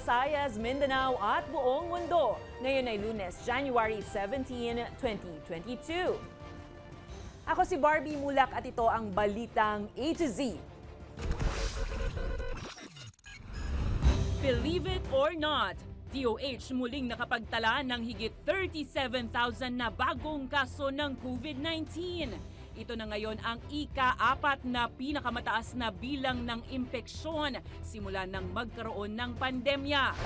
Visayas, Mindanao at buong mundo. Ngayon ay lunes, January 17, 2022. Ako si Barbie Mulak at ito ang Balitang A to Z. Believe it or not, DOH muling nakapagtala ng higit 37,000 na bagong kaso ng COVID-19. Ito na ngayon ang ika-apat na pinakamataas na bilang ng impeksyon simula nang magkaroon ng pandemya.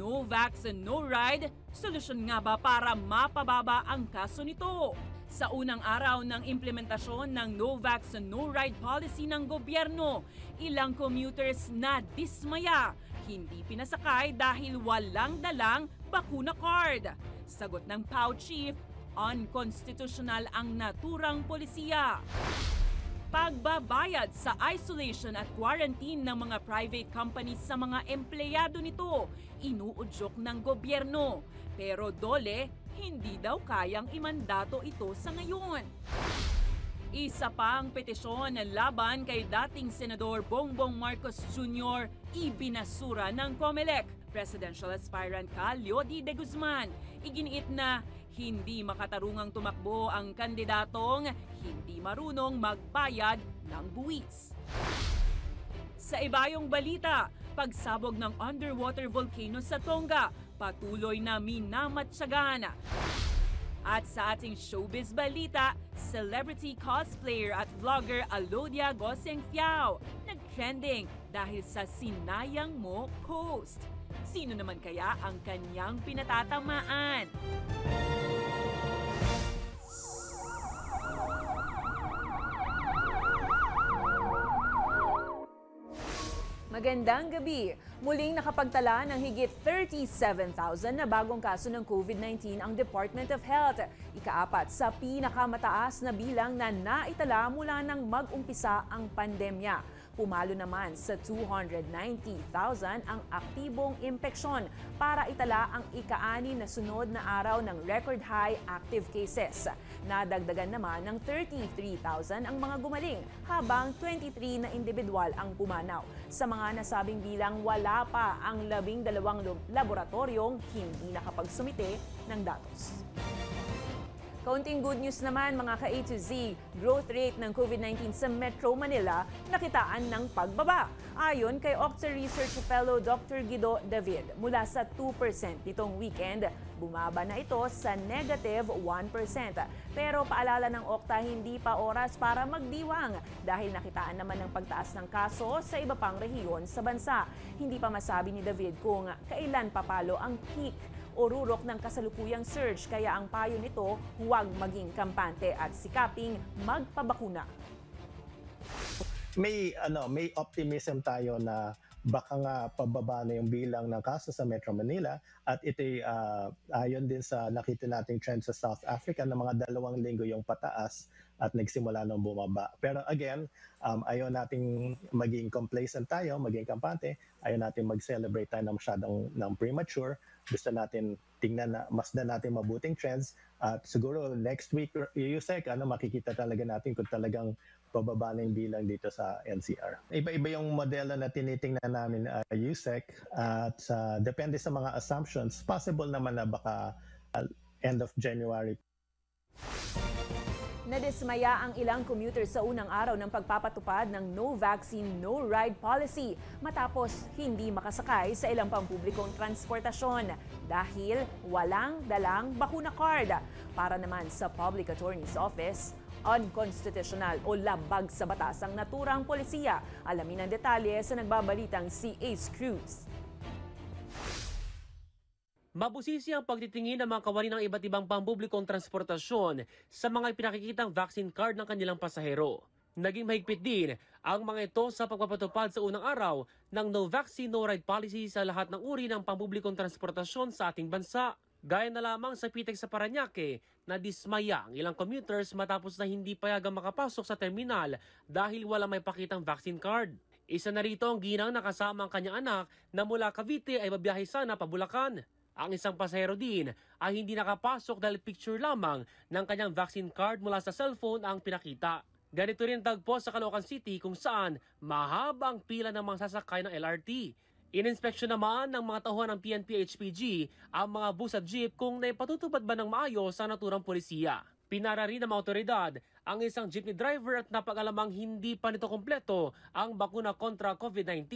No vaccine, no ride, solusyon nga ba para mapababa ang kaso nito? Sa unang araw ng implementasyon ng no vaccine, no ride policy ng gobyerno, ilang commuters na dismaya. Hindi pinasakay dahil walang dalang bakuna card. Sagot ng POW chief, unconstitutional ang naturang polisiya. Pagbabayad sa isolation at quarantine ng mga private companies sa mga empleyado nito, inuudyok ng gobyerno. Pero dole, hindi daw kayang imandato ito sa ngayon. Isa pang petisyon na laban kay dating Senador Bongbong Marcos Jr. ibinasura ng COMELEC. Presidential aspirant ka Leody de Guzman. Iginiit na hindi makatarungang tumakbo ang kandidatong hindi marunong magbayad ng buwis. Sa ibayong balita, pagsabog ng underwater volcano sa Tonga, patuloy na minamatsyagan. At sa ating showbiz balita, celebrity cosplayer at vlogger Alodia Goseng Fiao nag-trending dahil sa Sinayang Mo post. Sino naman kaya ang kanyang pinatatamaan? Magandang gabi. Muling nakapagtala ng higit 37,000 na bagong kaso ng COVID-19 ang Department of Health. Ikaapat sa pinakamataas na bilang na naitala mula nang mag-umpisa ang pandemya. Pumalo naman sa 290,000 ang aktibong impeksyon para itala ang ika-ani na sunod na araw ng record high active cases. Nadagdagan naman ng 33,000 ang mga gumaling habang 23 na individual ang pumanaw. Sa mga nasabing bilang, wala pa ang labing dalawang laboratoryong hindi nakapagsumite ng datos. Kaunting good news naman mga ka-A to Z, growth rate ng COVID-19 sa Metro Manila nakitaan ng pagbaba. Ayon kay Octa Research Fellow Dr. Guido David, mula sa 2% nitong weekend, bumaba na ito sa negative 1%. Pero paalala ng Okta, hindi pa oras para magdiwang dahil nakitaan naman ng pagtaas ng kaso sa iba pang rehiyon sa bansa. Hindi pa masabi ni David kung kailan papalo ang peak o rurok ng kasalukuyang surge kaya ang payo nito huwag maging kampante at sikaping magpabakuna. May ano, may optimism tayo na baka nga pababa na yung bilang ng kaso sa Metro Manila at ito uh, ayon din sa nakita nating trend sa South Africa na mga dalawang linggo yung pataas at nagsimula nang bumaba. Pero again, um, ayaw nating maging complacent tayo, maging kampante, ayaw nating mag-celebrate tayo ng masyadong ng premature. Gusto natin tingnan na mas na natin mabuting trends. At siguro next week Yusek ano makikita talaga natin kung talagang pababa na yung bilang dito sa NCR. Iba-iba yung modelo na tinitingnan namin uh, USEC at uh, depende sa mga assumptions, possible naman na baka uh, end of January Nadismaya ang ilang commuter sa unang araw ng pagpapatupad ng no vaccine, no ride policy matapos hindi makasakay sa ilang pampublikong transportasyon dahil walang dalang bakuna card. Para naman sa Public Attorney's Office, unconstitutional o labag sa batas ang naturang polisiya. Alamin ang detalye sa nagbabalitang Ace Cruz. Mabusisi ang pagtitingin ng mga kawani ng iba't ibang pampublikong transportasyon sa mga pinakikitang vaccine card ng kanilang pasahero. Naging mahigpit din ang mga ito sa pagpapatupad sa unang araw ng no vaccine no ride policy sa lahat ng uri ng pampublikong transportasyon sa ating bansa. Gaya na lamang sa pitek sa Paranaque na dismaya ang ilang commuters matapos na hindi payagang makapasok sa terminal dahil wala may pakitang vaccine card. Isa na rito ang ginang nakasama ang kanyang anak na mula Cavite ay babiyahe sana pa Bulacan. Ang isang pasahero din ay hindi nakapasok dahil picture lamang ng kanyang vaccine card mula sa cellphone ang pinakita. Ganito rin tagpo sa Caloocan City kung saan mahabang pila ng mga sasakay ng LRT. Ininspeksyon naman ng mga tauhan ng PNP HPG ang mga bus at jeep kung naipatutupad ba ng maayos ang naturang polisiya. Pinara rin ng mga ang isang jeepney driver at napag-alamang hindi pa nito kompleto ang bakuna kontra COVID-19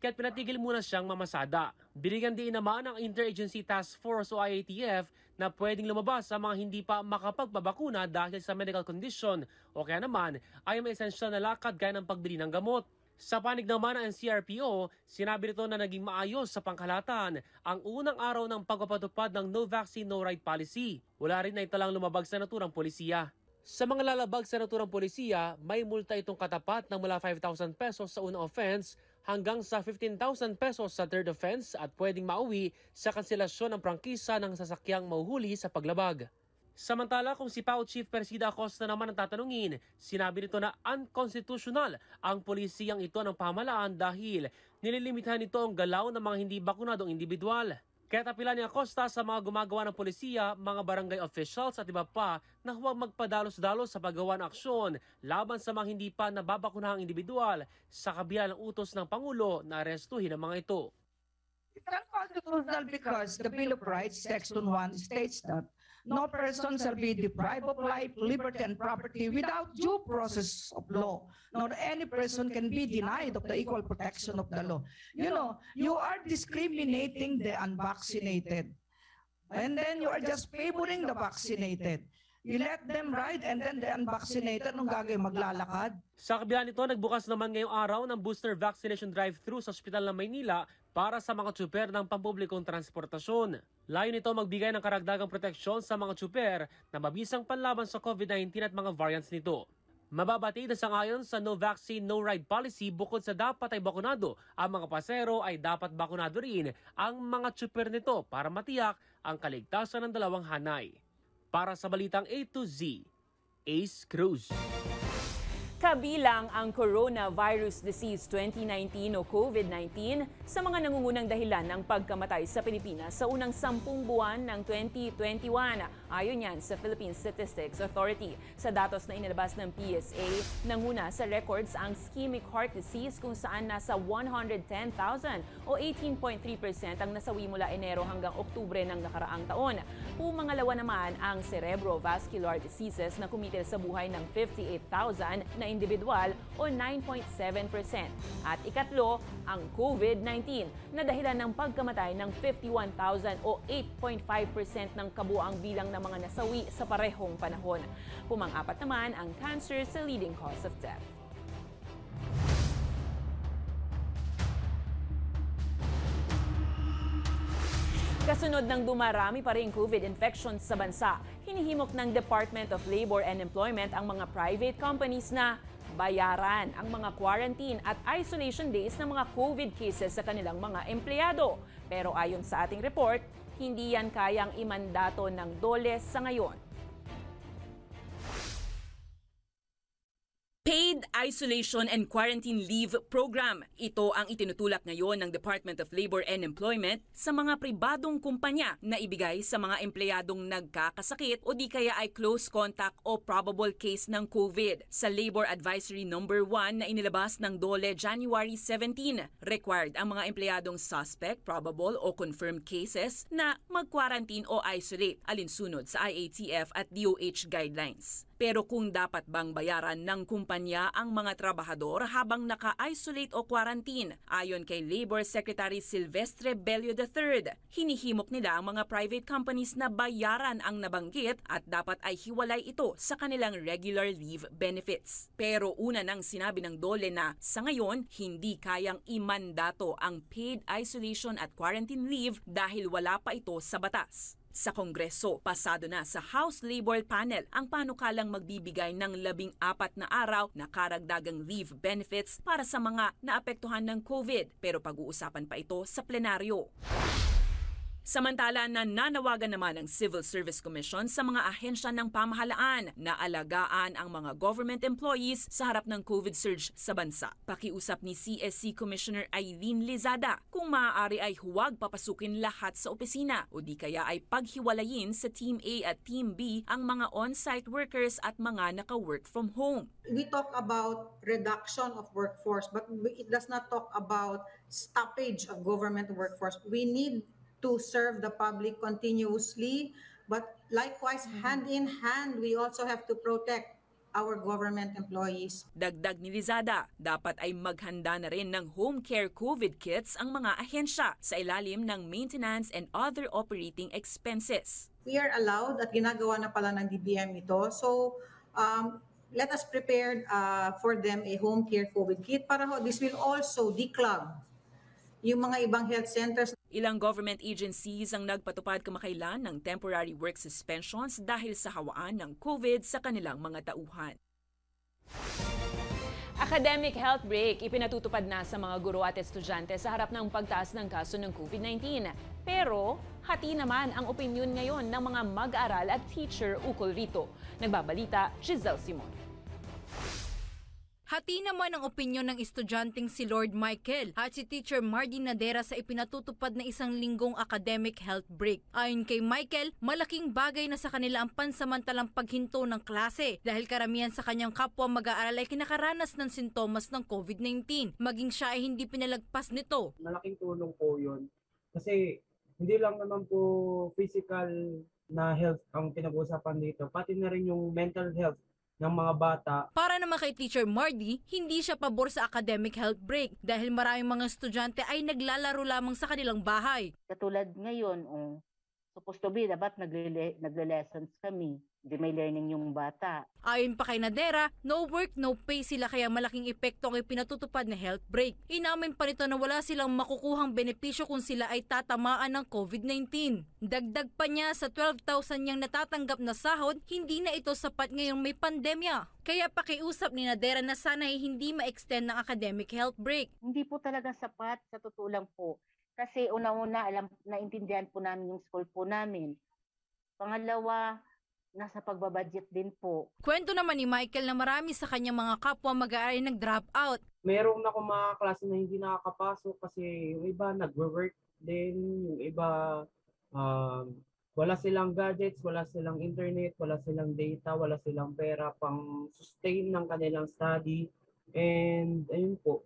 kaya't pinatigil muna siyang mamasada. Binigyan din naman ang Interagency Task Force o IATF na pwedeng lumabas sa mga hindi pa makapagpabakuna dahil sa medical condition o kaya naman ay may esensyal na lakad gaya ng pagbili ng gamot. Sa panig naman ng NCRPO, sinabi nito na naging maayos sa pangkalatan ang unang araw ng pagpapatupad ng No Vaccine No Right policy. Wala rin na italang lumabag sa naturang polisiya. Sa mga lalabag sa naturang polisiya, may multa itong katapat ng mula 5,000 pesos sa unang offense hanggang sa 15,000 pesos sa third offense at pwedeng mauwi sa kanselasyon ng prangkisa ng sasakyang mauhuli sa paglabag. Samantala kung si PAO Chief Persida Acosta naman ang tatanungin, sinabi nito na unconstitutional ang polisiyang ito ng pamahalaan dahil nililimitahan nito ang galaw ng mga hindi bakunadong individual. Kaya tapilan ni Acosta sa mga gumagawa ng polisiya, mga barangay officials at iba pa na huwag magpadalos-dalos sa paggawa ng aksyon laban sa mga hindi pa nababakunahang individual sa kabila ng utos ng Pangulo na arestuhin ang mga ito. It's unconstitutional because the Bill of Rights, Section 1, states that no person shall be deprived of life, liberty, and property without due process of law, nor any person can be denied of the equal protection of the law. You know, you are discriminating the unvaccinated. And then you are just favoring the vaccinated. You let them ride and then the unvaccinated, nung gagawin maglalakad? Sa kabila nito, nagbukas naman ngayong araw ng booster vaccination drive-thru sa Ospital ng Maynila para sa mga tsuper ng pampublikong transportasyon. Layo nito magbigay ng karagdagang proteksyon sa mga tsuper na mabisang panlaban sa COVID-19 at mga variants nito. Mababati na sangayon sa no vaccine, no ride policy bukod sa dapat ay bakunado, ang mga pasero ay dapat bakunado rin ang mga tsuper nito para matiyak ang kaligtasan ng dalawang hanay. Para sa Balitang A to Z, Ace Cruz. Kabilang ang Coronavirus Disease 2019 o COVID-19 sa mga nangungunang dahilan ng pagkamatay sa Pilipinas sa unang sampung buwan ng 2021. Ayon yan sa Philippine Statistics Authority. Sa datos na inilabas ng PSA, nanguna sa records ang ischemic heart disease kung saan nasa 110,000 o 18.3% ang nasawi mula Enero hanggang Oktubre ng nakaraang taon. Pumangalawa naman ang cerebrovascular diseases na kumitil sa buhay ng 58,000 na individual o 9.7%. At ikatlo, ang COVID-19 na dahilan ng pagkamatay ng 51,000 o 8.5% ng kabuang bilang ng mga nasawi sa parehong panahon. Pumang-apat naman ang cancer sa leading cause of death. Kasunod ng dumarami pa rin COVID infections sa bansa, hinihimok ng Department of Labor and Employment ang mga private companies na bayaran ang mga quarantine at isolation days ng mga COVID cases sa kanilang mga empleyado. Pero ayon sa ating report, hindi yan kayang imandato ng DOLE sa ngayon. Paid Isolation and Quarantine Leave Program. Ito ang itinutulak ngayon ng Department of Labor and Employment sa mga pribadong kumpanya na ibigay sa mga empleyadong nagkakasakit o di kaya ay close contact o probable case ng COVID. Sa Labor Advisory Number 1 na inilabas ng DOLE January 17, required ang mga empleyadong suspect, probable o confirmed cases na mag-quarantine o isolate alinsunod sa IATF at DOH guidelines. Pero kung dapat bang bayaran ng kumpanya ang mga trabahador habang naka-isolate o quarantine, ayon kay Labor Secretary Silvestre Bello III, hinihimok nila ang mga private companies na bayaran ang nabanggit at dapat ay hiwalay ito sa kanilang regular leave benefits. Pero una nang sinabi ng Dole na sa ngayon hindi kayang imandato ang paid isolation at quarantine leave dahil wala pa ito sa batas. Sa Kongreso, pasado na sa House Labor Panel ang panukalang magbibigay ng labing apat na araw na karagdagang leave benefits para sa mga naapektuhan ng COVID pero pag-uusapan pa ito sa plenaryo. Samantala, nananawagan naman ang Civil Service Commission sa mga ahensya ng pamahalaan na alagaan ang mga government employees sa harap ng COVID surge sa bansa. Pakiusap ni CSC Commissioner Eileen Lizada kung maaari ay huwag papasukin lahat sa opisina o di kaya ay paghiwalayin sa Team A at Team B ang mga on-site workers at mga naka-work from home. we talk about reduction of workforce, but it does not talk about stoppage of government workforce. We need to serve the public continuously, but likewise, hand in hand, we also have to protect our government employees. Dagdag ni Lizada, dapat ay maghanda na rin ng home care COVID kits ang mga ahensya sa ilalim ng maintenance and other operating expenses. We are allowed at ginagawa na pala ng DBM ito. So, um, let us prepare uh, for them a home care COVID kit para ho, this will also declog yung mga ibang health centers Ilang government agencies ang nagpatupad kamakailan ng temporary work suspensions dahil sa hawaan ng COVID sa kanilang mga tauhan. Academic health break ipinatutupad na sa mga guro at estudyante sa harap ng pagtaas ng kaso ng COVID-19. Pero hati naman ang opinion ngayon ng mga mag-aaral at teacher ukol rito. Nagbabalita, Giselle Simon. Hati naman ang opinyon ng estudyanteng si Lord Michael at si Teacher Mardy Nadera sa ipinatutupad na isang linggong academic health break. Ayon kay Michael, malaking bagay na sa kanila ang pansamantalang paghinto ng klase dahil karamihan sa kanyang kapwa mag-aaral ay kinakaranas ng sintomas ng COVID-19. Maging siya ay hindi pinalagpas nito. malaking tulong po yun. Kasi hindi lang naman po physical na health ang pinag-uusapan dito, pati na rin yung mental health ng mga bata. Para naman kay Teacher Mardy, hindi siya pabor sa academic health break dahil maraming mga estudyante ay naglalaro lamang sa kanilang bahay. katulad ngayon, oh, supposed to be, dapat nagle- nagle-lessons kami. Hindi may learning yung bata. Ayon pa kay Nadera, no work, no pay sila kaya malaking epekto ang ipinatutupad na health break. Inamin pa nito na wala silang makukuhang benepisyo kung sila ay tatamaan ng COVID-19. Dagdag pa niya sa 12,000 niyang natatanggap na sahod, hindi na ito sapat ngayong may pandemya. Kaya pakiusap ni Nadera na sana ay hindi ma-extend ng academic health break. Hindi po talaga sapat, sa totoo lang po. Kasi una-una, alam, naintindihan po namin yung school po namin. Pangalawa, nasa pagbabudget din po. Kwento naman ni Michael na marami sa kanyang mga kapwa mag-aaral nag-drop out Meron ako mga klase na hindi nakakapasok kasi yung iba nagwo-work din, yung iba um, wala silang gadgets, wala silang internet, wala silang data, wala silang pera pang sustain ng kanilang study. And ayun po.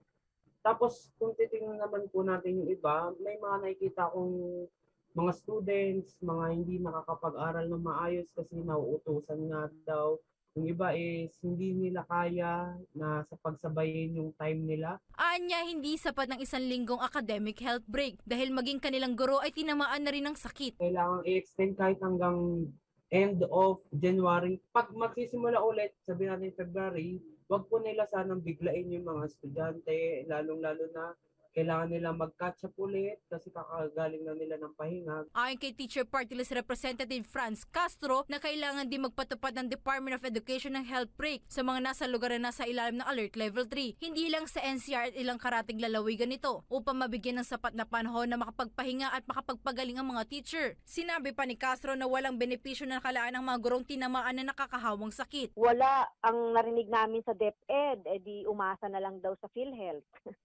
Tapos kung titingnan naman po natin yung iba, may mga nakikita kong mga students, mga hindi nakakapag-aral na maayos kasi nauutusan nga daw. Yung iba is hindi nila kaya na sa pagsabayin yung time nila. Anya hindi sapat ng isang linggong academic health break dahil maging kanilang guro ay tinamaan na rin ng sakit. Kailangan i-extend kahit hanggang end of January. Pag magsisimula ulit, sabi natin February, wag po nila sanang biglain yung mga estudyante, lalong-lalo na kailangan nila mag-catch up ulit kasi kakagaling na nila ng pahinga. Ayon kay Teacher Party List Representative Franz Castro na kailangan din magpatupad ng Department of Education ng health break sa mga nasa lugar na nasa ilalim ng Alert Level 3. Hindi lang sa NCR at ilang karating lalawigan nito upang mabigyan ng sapat na panahon na makapagpahinga at makapagpagaling ang mga teacher. Sinabi pa ni Castro na walang benepisyo na nakalaan ng mga gurong tinamaan na nakakahawang sakit. wala ang narinig namin sa DepEd, eh di umasa na lang daw sa PhilHealth.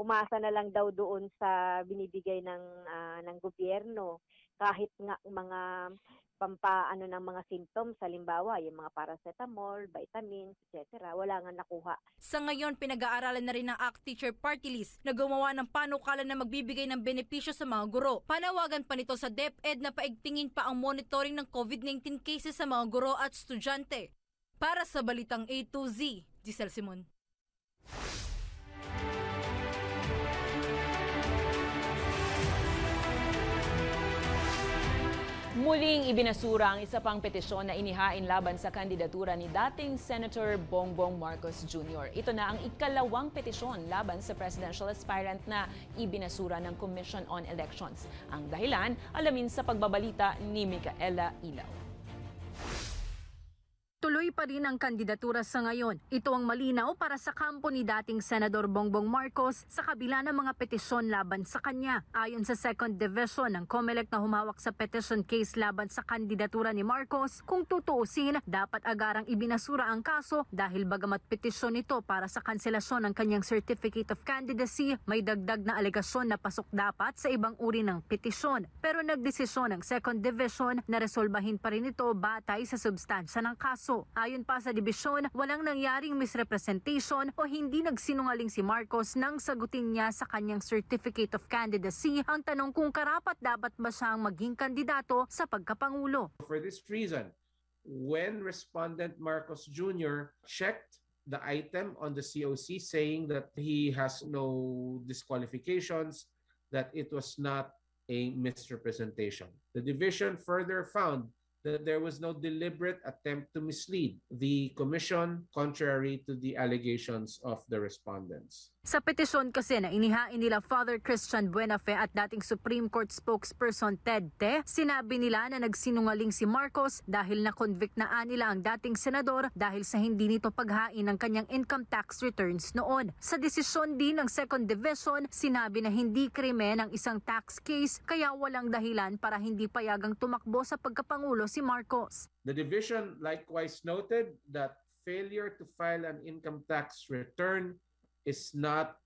umasa na lang daw doon sa binibigay ng ah, ng gobyerno kahit nga mga pampaano ng mga symptoms halimbawa yung mga paracetamol, vitamins, etc. wala nga nakuha. Sa ngayon, pinag-aaralan na rin ng ACT Teacher Party List na gumawa ng panukala na magbibigay ng benepisyo sa mga guro. Panawagan pa nito sa DepEd na paigtingin pa ang monitoring ng COVID-19 cases sa mga guro at estudyante. Para sa Balitang A to Z, Giselle Simon. Muling ibinasura ang isa pang petisyon na inihain laban sa kandidatura ni dating Senator Bongbong Marcos Jr. Ito na ang ikalawang petisyon laban sa presidential aspirant na ibinasura ng Commission on Elections. Ang dahilan, alamin sa pagbabalita ni Micaela Ilaw. Tuloy pa rin ang kandidatura sa ngayon. Ito ang malinaw para sa kampo ni dating Senador Bongbong Marcos sa kabila ng mga petisyon laban sa kanya. Ayon sa Second Division ng COMELEC na humawak sa petition case laban sa kandidatura ni Marcos, kung tutuusin, dapat agarang ibinasura ang kaso dahil bagamat petisyon ito para sa kanselasyon ng kanyang Certificate of Candidacy, may dagdag na alegasyon na pasok dapat sa ibang uri ng petisyon. Pero nagdesisyon ng Second Division na resolbahin pa rin ito batay sa substansya ng kaso. Ayon pa sa dibisyon, walang nangyaring misrepresentation o hindi nagsinungaling si Marcos nang sagutin niya sa kanyang Certificate of Candidacy ang tanong kung karapat dapat ba siyang maging kandidato sa pagkapangulo. For this reason, when respondent Marcos Jr. checked the item on the COC saying that he has no disqualifications, that it was not a misrepresentation. The division further found that there was no deliberate attempt to mislead the commission contrary to the allegations of the respondents. Sa petisyon kasi na inihain nila Father Christian Buenafe at dating Supreme Court spokesperson Ted Te, sinabi nila na nagsinungaling si Marcos dahil na-convict na nila ang dating senador dahil sa hindi nito paghain ng kanyang income tax returns noon. Sa desisyon din ng Second Division, sinabi na hindi krimen ang isang tax case kaya walang dahilan para hindi payagang tumakbo sa pagkapangulo si Marcos. The division likewise noted that failure to file an income tax return is not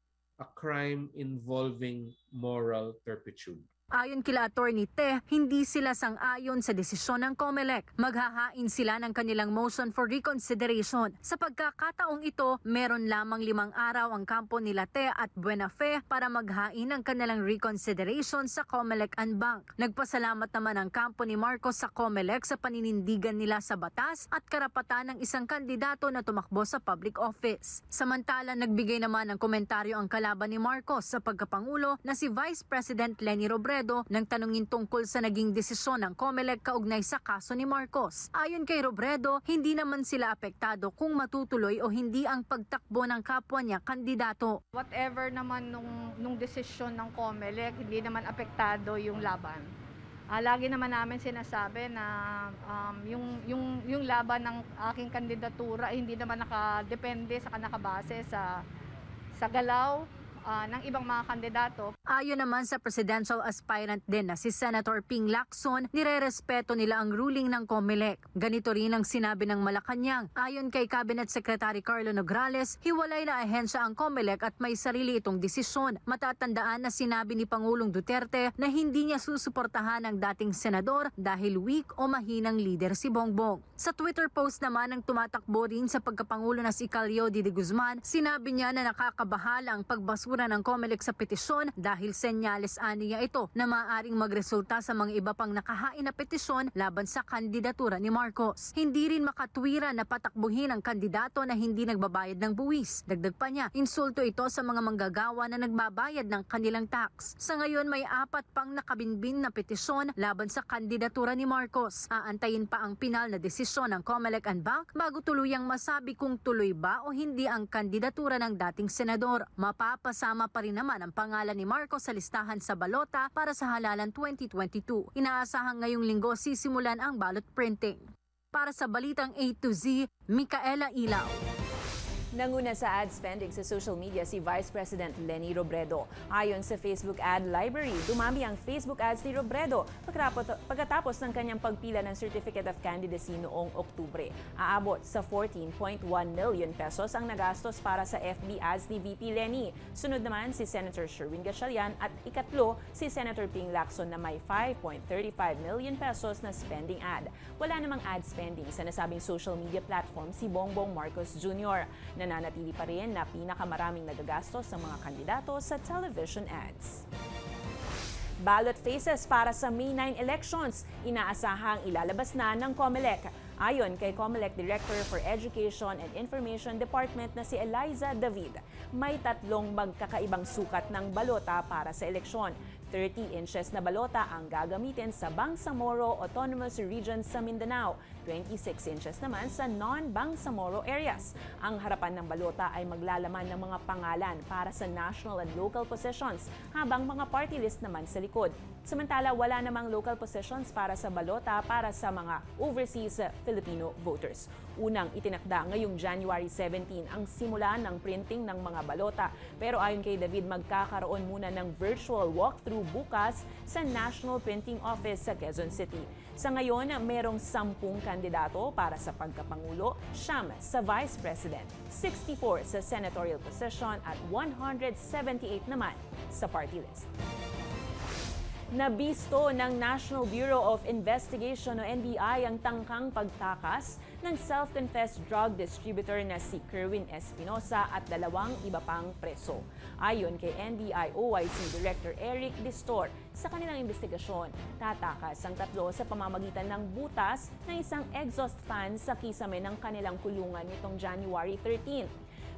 a crime involving moral turpitude. Ayon kila Attorney Te, hindi sila sang-ayon sa desisyon ng COMELEC. Maghahain sila ng kanilang motion for reconsideration. Sa pagkakataong ito, meron lamang limang araw ang kampo nila Te at Buenafe para maghain ng kanilang reconsideration sa COMELEC and Bank. Nagpasalamat naman ang kampo ni Marcos sa COMELEC sa paninindigan nila sa batas at karapatan ng isang kandidato na tumakbo sa public office. Samantala, nagbigay naman ng komentaryo ang kalaban ni Marcos sa pagkapangulo na si Vice President Leni Robredo nang tanungin tungkol sa naging desisyon ng COMELEC kaugnay sa kaso ni Marcos. Ayon kay Robredo, hindi naman sila apektado kung matutuloy o hindi ang pagtakbo ng kapwa niya kandidato. Whatever naman nung, nung desisyon ng COMELEC, hindi naman apektado yung laban. Ah, lagi naman namin sinasabi na um, yung, yung, yung laban ng aking kandidatura hindi naman nakadepende sa nakabase sa, sa galaw ah, ng ibang mga kandidato. Ayon naman sa presidential aspirant din na si Senator Ping Lacson, nirerespeto nila ang ruling ng COMELEC. Ganito rin ang sinabi ng Malacanang. Ayon kay Cabinet Secretary Carlo Nograles, hiwalay na ahensya ang COMELEC at may sarili itong desisyon. Matatandaan na sinabi ni Pangulong Duterte na hindi niya susuportahan ang dating senador dahil weak o mahinang leader si Bongbong. Sa Twitter post naman ng tumatakbo rin sa pagkapangulo na si Calio de Guzman, sinabi niya na nakakabahala ang pagbasura ng COMELEC sa petisyon dahil senyales ani niya ito na maaaring magresulta sa mga iba pang nakahain na petisyon laban sa kandidatura ni Marcos. Hindi rin makatwira na patakbuhin ang kandidato na hindi nagbabayad ng buwis. Dagdag pa niya, insulto ito sa mga manggagawa na nagbabayad ng kanilang tax. Sa ngayon may apat pang nakabinbin na petisyon laban sa kandidatura ni Marcos. Aantayin pa ang pinal na desisyon ng COMELEC and Bank bago tuluyang masabi kung tuloy ba o hindi ang kandidatura ng dating senador. Mapapasama pa rin naman ang pangalan ni Marcos sa listahan sa balota para sa halalan 2022. Inaasahan ngayong linggo sisimulan ang ballot printing. Para sa Balitang A to Z, Micaela Ilaw. Nanguna sa ad spending sa social media si Vice President Lenny Robredo. Ayon sa Facebook Ad Library, dumami ang Facebook ads ni Robredo pagkatapos, ng kanyang pagpila ng Certificate of Candidacy noong Oktubre. Aabot sa 14.1 million pesos ang nagastos para sa FB ads ni VP Lenny. Sunod naman si Senator Sherwin Gatchalian at ikatlo si Senator Ping Lacson na may 5.35 million pesos na spending ad. Wala namang ad spending sa nasabing social media platform si Bongbong Marcos Jr. Nananatili pa rin na pinakamaraming nagagastos sa mga kandidato sa television ads. Ballot faces para sa May 9 elections, inaasahang ilalabas na ng COMELEC. Ayon kay COMELEC Director for Education and Information Department na si Eliza David, may tatlong magkakaibang sukat ng balota para sa eleksyon. 30 inches na balota ang gagamitin sa Bangsamoro Autonomous Region sa Mindanao, 26 inches naman sa non-Bangsamoro areas. Ang harapan ng balota ay maglalaman ng mga pangalan para sa national and local positions, habang mga party list naman sa likod. Samantala, wala namang local positions para sa balota para sa mga overseas Filipino voters. Unang itinakda ngayong January 17 ang simula ng printing ng mga balota. Pero ayon kay David, magkakaroon muna ng virtual walkthrough bukas sa National Printing Office sa Quezon City. Sa ngayon, merong sampung kandidato para sa pagkapangulo, siyam sa Vice President, 64 sa senatorial position at 178 naman sa party list. Nabisto ng National Bureau of Investigation o NBI ang tangkang pagtakas ng self-confessed drug distributor na si Kerwin Espinosa at dalawang iba pang preso. Ayon kay NBI OIC Director Eric Distor, sa kanilang investigasyon, tatakas ang tatlo sa pamamagitan ng butas ng isang exhaust fan sa kisame ng kanilang kulungan nitong January 13.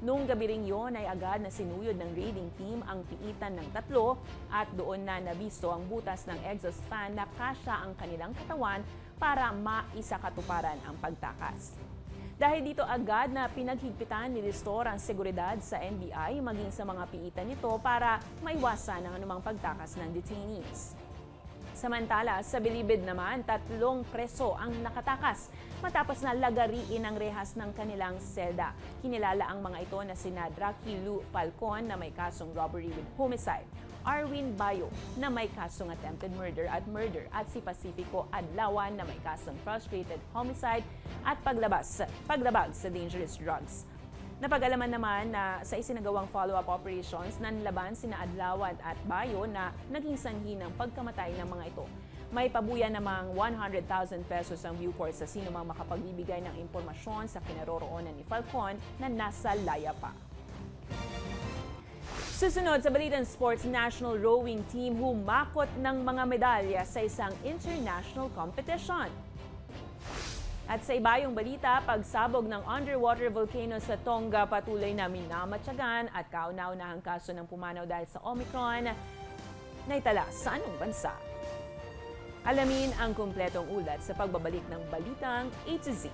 Noong gabi ring yon ay agad na sinuyod ng raiding team ang piitan ng tatlo at doon na nabisto ang butas ng exhaust fan na kasya ang kanilang katawan para maisakatuparan ang pagtakas. Dahil dito agad na pinaghigpitan ni Ristor ang seguridad sa NBI maging sa mga piitan nito para maiwasan ang anumang pagtakas ng detainees. Samantala, sa Bilibid naman, tatlong preso ang nakatakas matapos na lagariin ang rehas ng kanilang selda. Kinilala ang mga ito na sina Draki Lu Falcon na may kasong robbery with homicide, Arwin Bayo na may kasong attempted murder at murder at si Pacifico Adlawan na may kasong frustrated homicide at paglabas, paglabag sa dangerous drugs. Napag-alaman naman na sa isinagawang follow-up operations, nanlaban sina Adlawan at Bayo na naging sanhi ng pagkamatay ng mga ito. May pabuya namang 100,000 pesos ang Bucor sa sino mang makapagbibigay ng impormasyon sa kinaroroonan ni Falcon na nasa laya pa. Susunod sa Balitan Sports National Rowing Team humakot ng mga medalya sa isang international competition. At sa ibayong balita, pagsabog ng underwater volcano sa Tonga patuloy na minamatyagan at kauna-unahang kaso ng pumanaw dahil sa Omicron na itala sa anong bansa. Alamin ang kumpletong ulat sa pagbabalik ng Balitang A to Z.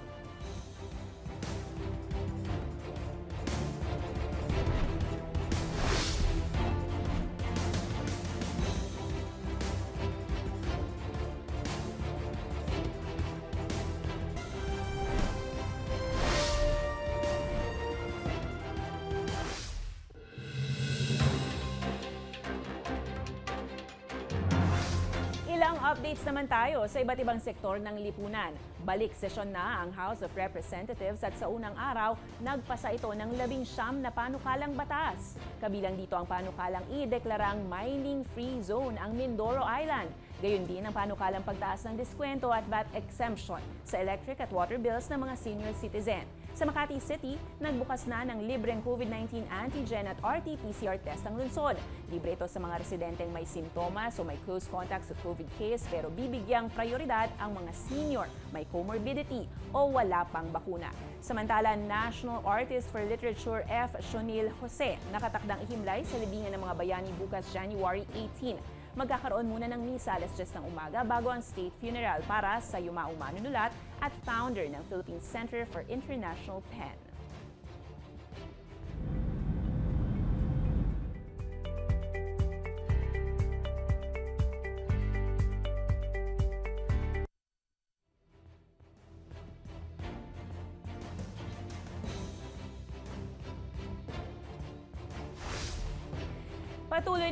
tayo sa iba't ibang sektor ng lipunan. Balik sesyon na ang House of Representatives at sa unang araw, nagpasa ito ng labing siyam na panukalang batas. Kabilang dito ang panukalang i-deklarang mining-free zone ang Mindoro Island. Gayon din ang panukalang pagtaas ng diskwento at VAT exemption sa electric at water bills ng mga senior citizen. Sa Makati City, nagbukas na ng libreng COVID-19 antigen at RT-PCR test ang lungsod. Libre ito sa mga residenteng may simptomas o may close contact sa COVID case pero bibigyang prioridad ang mga senior, may comorbidity o wala pang bakuna. Samantala, National Artist for Literature F. Shonil Jose nakatakdang ihimlay sa libingan ng mga bayani bukas January 18 magkakaroon muna ng misa alas 10 ng umaga bago ang state funeral para sa yumaong manunulat at founder ng Philippine Center for International Pen.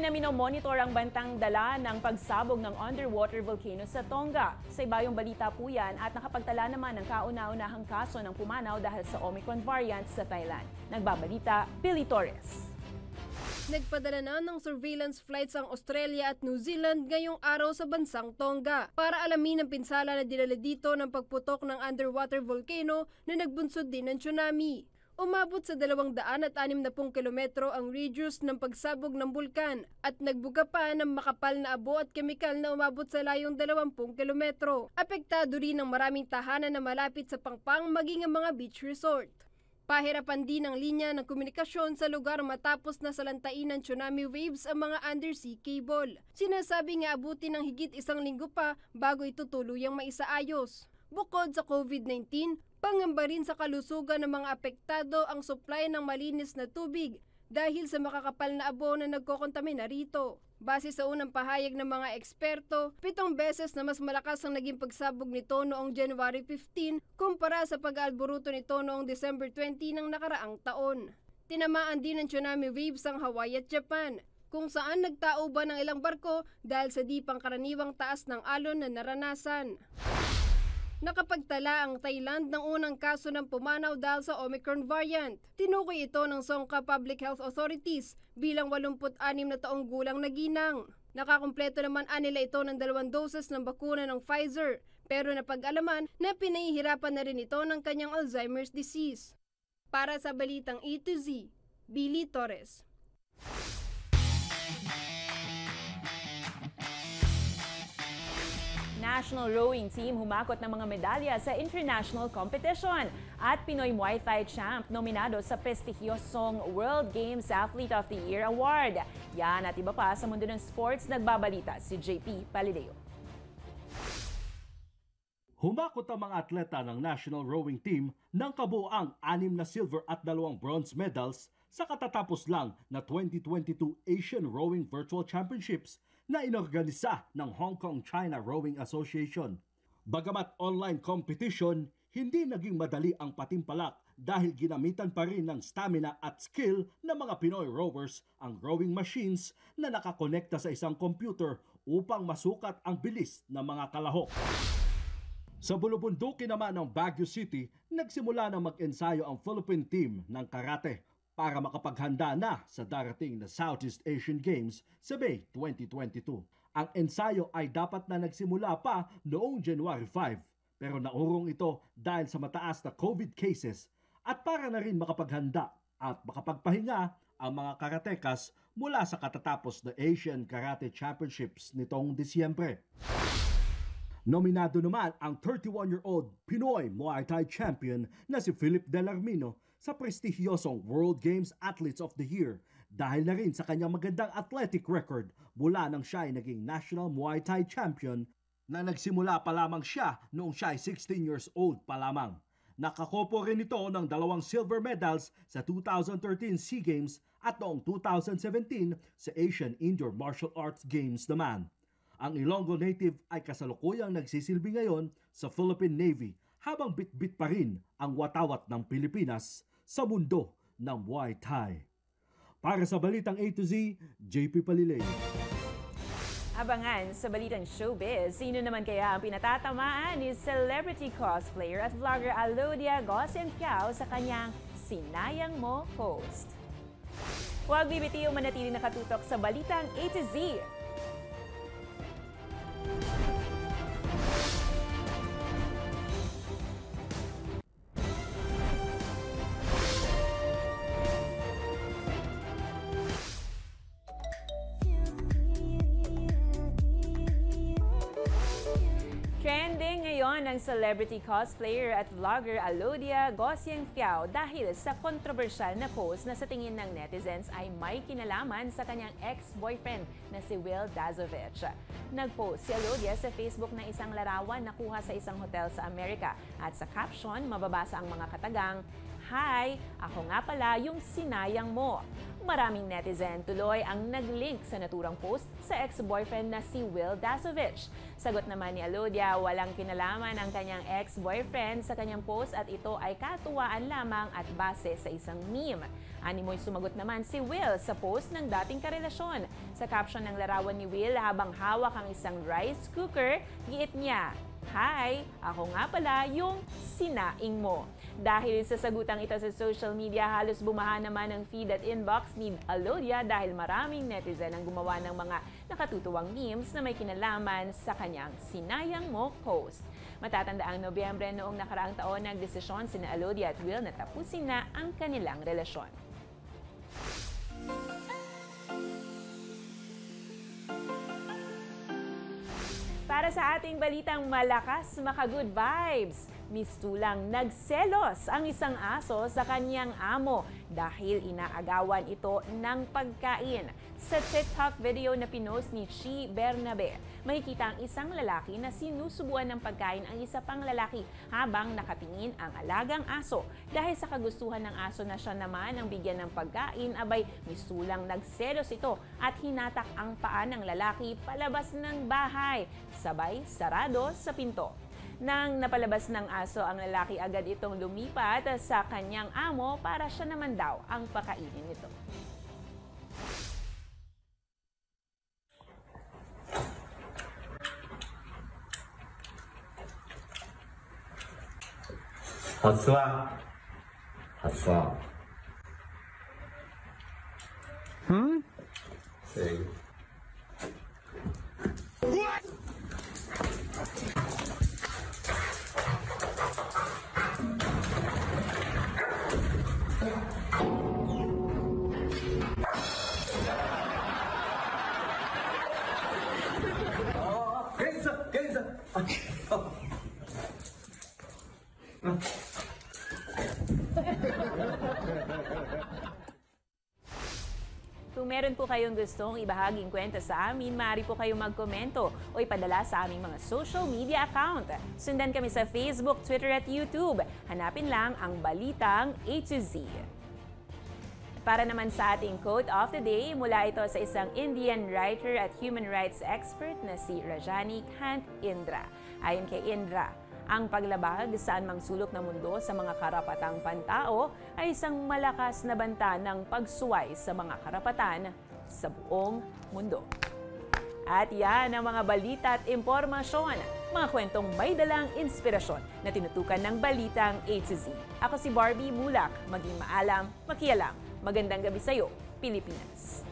Patuloy na minomonitor ang bantang dala ng pagsabog ng underwater volcano sa Tonga. Sa ibayong balita po yan at nakapagtala naman ng kauna-unahang kaso ng pumanaw dahil sa Omicron variant sa Thailand. Nagbabalita, Billy Torres. Nagpadala na ng surveillance flights ang Australia at New Zealand ngayong araw sa bansang Tonga para alamin ang pinsala na dinala dito ng pagputok ng underwater volcano na nagbunsod din ng tsunami. Umabot sa 260 kilometro ang radius ng pagsabog ng bulkan at nagbuga pa ng makapal na abo at kemikal na umabot sa layong 20 kilometro. Apektado rin ang maraming tahanan na malapit sa Pangpang maging ang mga beach resort. Pahirapan din ang linya ng komunikasyon sa lugar matapos na salantain ng tsunami waves ang mga undersea cable. Sinasabi nga abutin ng higit isang linggo pa bago ito tuluyang maisaayos. Bukod sa COVID-19, pangamba rin sa kalusugan ng mga apektado ang supply ng malinis na tubig dahil sa makakapal na abo na nagkokontamina rito. Base sa unang pahayag ng mga eksperto, pitong beses na mas malakas ang naging pagsabog nito noong January 15 kumpara sa pag-alboruto nito noong December 20 ng nakaraang taon. Tinamaan din ng tsunami waves ang Hawaii at Japan, kung saan nagtao ba ng ilang barko dahil sa di pangkaraniwang taas ng alon na naranasan. Nakapagtala ang Thailand ng unang kaso ng pumanaw dahil sa Omicron variant. Tinukoy ito ng Songkla Public Health Authorities bilang 86 na taong gulang na ginang. Nakakumpleto naman anila ito ng dalawang doses ng bakuna ng Pfizer pero napag-alaman na pinahihirapan na rin ito ng kanyang Alzheimer's disease. Para sa Balitang E to Z, Billy Torres. National rowing team humakot ng mga medalya sa international competition at Pinoy Muay Thai champ nominado sa prestigyosong World Games Athlete of the Year Award. Yan at iba pa sa mundo ng sports nagbabalita si JP Palideo. Humakot ang mga atleta ng national rowing team ng kabuang anim na silver at dalawang bronze medals sa katatapos lang na 2022 Asian Rowing Virtual Championships na inorganisa ng Hong Kong China Rowing Association. Bagamat online competition, hindi naging madali ang patimpalak dahil ginamitan pa rin ng stamina at skill ng mga Pinoy rowers ang rowing machines na nakakonekta sa isang computer upang masukat ang bilis ng mga kalahok. Sa bulubundukin naman ng Baguio City, nagsimula na mag-ensayo ang Philippine team ng karate para makapaghanda na sa darating na Southeast Asian Games sa May 2022. Ang ensayo ay dapat na nagsimula pa noong January 5 pero naurong ito dahil sa mataas na COVID cases at para na rin makapaghanda at makapagpahinga ang mga karatekas mula sa katatapos na Asian Karate Championships nitong Disyembre. Nominado naman ang 31-year-old Pinoy Muay Thai champion na si Philip Delarmino sa prestigyosong World Games Athletes of the Year dahil na rin sa kanyang magandang athletic record mula nang siya ay naging National Muay Thai Champion na nagsimula pa lamang siya noong siya ay 16 years old pa lamang. Nakakopo rin ito ng dalawang silver medals sa 2013 SEA Games at noong 2017 sa Asian Indoor Martial Arts Games naman. Ang Ilonggo native ay kasalukuyang nagsisilbi ngayon sa Philippine Navy habang bitbit pa rin ang watawat ng Pilipinas sa mundo ng Muay Thai. Para sa Balitang A to Z, JP Palilay. Abangan sa Balitang Showbiz, sino naman kaya ang pinatatamaan ni celebrity cosplayer at vlogger Alodia Gosenfiao sa kanyang Sinayang Mo post. Huwag bibitiw manatili nakatutok sa Balitang A to Z. ngayon ang celebrity cosplayer at vlogger Alodia Gosieng Fiao dahil sa kontrobersyal na post na sa tingin ng netizens ay may kinalaman sa kanyang ex-boyfriend na si Will Dazovich. Nag-post si Alodia sa Facebook ng isang larawan na kuha sa isang hotel sa Amerika at sa caption mababasa ang mga katagang, Hi! Ako nga pala yung sinayang mo. Maraming netizen tuloy ang nag-link sa naturang post sa ex-boyfriend na si Will Dasovich. Sagot naman ni Alodia, walang kinalaman ang kanyang ex-boyfriend sa kanyang post at ito ay katuwaan lamang at base sa isang meme. Animoy sumagot naman si Will sa post ng dating karelasyon. Sa caption ng larawan ni Will habang hawak ang isang rice cooker, giit niya, Hi! Ako nga pala yung sinaing mo. Dahil sa sagutang ito sa social media, halos bumaha naman ang feed at inbox ni Alodia dahil maraming netizen ang gumawa ng mga nakatutuwang memes na may kinalaman sa kanyang sinayang mo post. Matatanda ang Nobyembre noong nakaraang taon nagdesisyon sina Alodia at Will na tapusin na ang kanilang relasyon. Para sa ating balitang malakas, maka-good vibes, Mistulang nagselos ang isang aso sa kanyang amo dahil inaagawan ito ng pagkain. Sa TikTok video na pinost ni Chi Bernabe, makikita ang isang lalaki na sinusubuan ng pagkain ang isa pang lalaki habang nakatingin ang alagang aso. Dahil sa kagustuhan ng aso na siya naman ang bigyan ng pagkain, abay mistulang nagselos ito at hinatak ang paa ng lalaki palabas ng bahay, sabay sarado sa pinto. Nang napalabas ng aso ang lalaki agad itong lumipat sa kanyang amo para siya naman daw ang pakainin nito. Kung meron po kayong gustong ibahaging kwenta sa amin, maaari po kayong magkomento o ipadala sa aming mga social media account. Sundan kami sa Facebook, Twitter at YouTube. Hanapin lang ang Balitang A to Z. Para naman sa ating quote of the day, mula ito sa isang Indian writer at human rights expert na si Rajani Kant Indra. Ayon kay Indra, ang paglabag saan mang sulok ng mundo sa mga karapatang pantao ay isang malakas na banta ng pagsuway sa mga karapatan sa buong mundo. At yan ang mga balita at impormasyon, mga kwentong may dalang inspirasyon na tinutukan ng Balitang A to Z. Ako si Barbie Mulak, maging maalam, makialam. Magandang gabi sa'yo, Pilipinas.